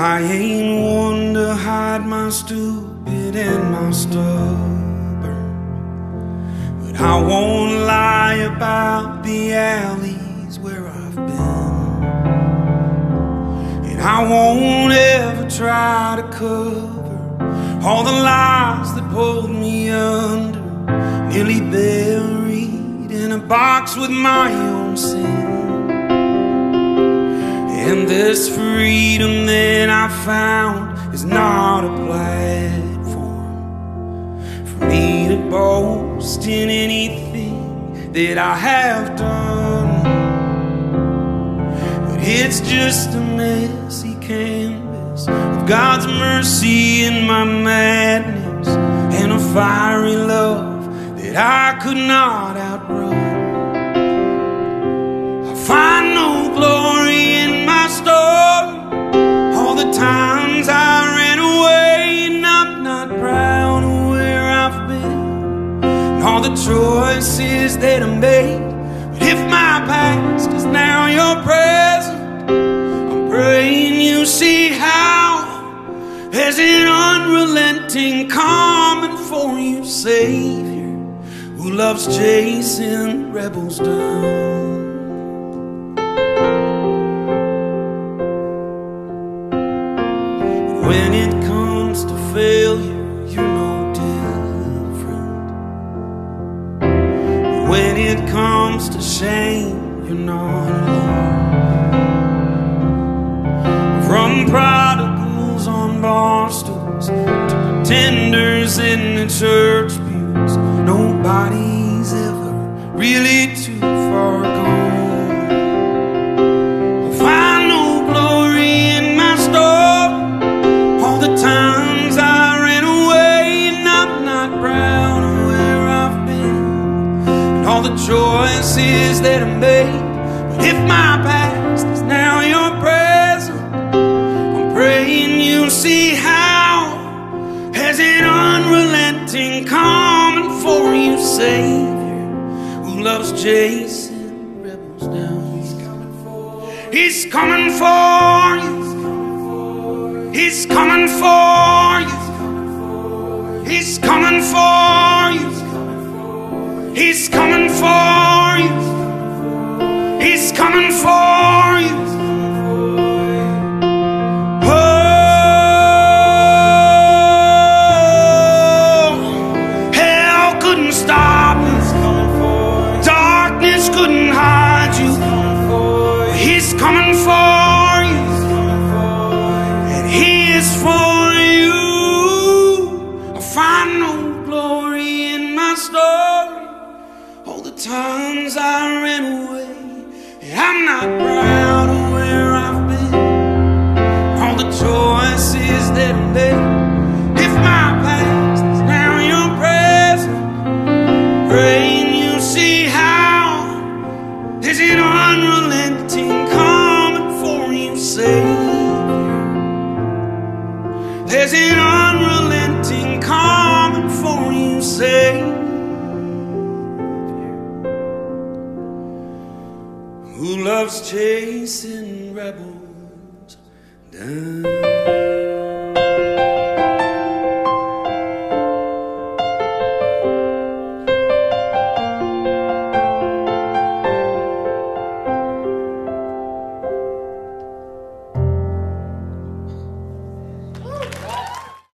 I ain't one to hide my stupid and my stubborn. But I won't lie about the alleys where I've been. And I won't ever try to cover all the lies that pulled me under, nearly buried in a box with my own sin. And this freedom that I found is not a platform for me to boast in anything that I have done. But it's just a messy canvas of God's mercy in my madness and a fiery love that I could not outrun. I find no glory times I ran away, and I'm not proud of where I've been, and all the choices that I made. But if my past is now your present, I'm praying you see how there's an unrelenting coming for you, Savior, who loves chasing rebels down. Comes to shame, you're not alone. From prodigals on bar stools to pretenders in the church pews, nobody's ever really too all the choices that I made. But if my past is now your present, I'm praying you'll see how, as an unrelenting coming for you, Savior, who loves chasing rebels down. He's coming for he's coming for you. He's coming for you. He's coming for you. He's coming for The I ran away. And I'm not proud of where I've been. All the choices that I made. If my past is now your present, praying you see how there's an unrelenting coming for you, Savior. There's an unrelenting coming for you, Savior. Who loves chasing rebels down?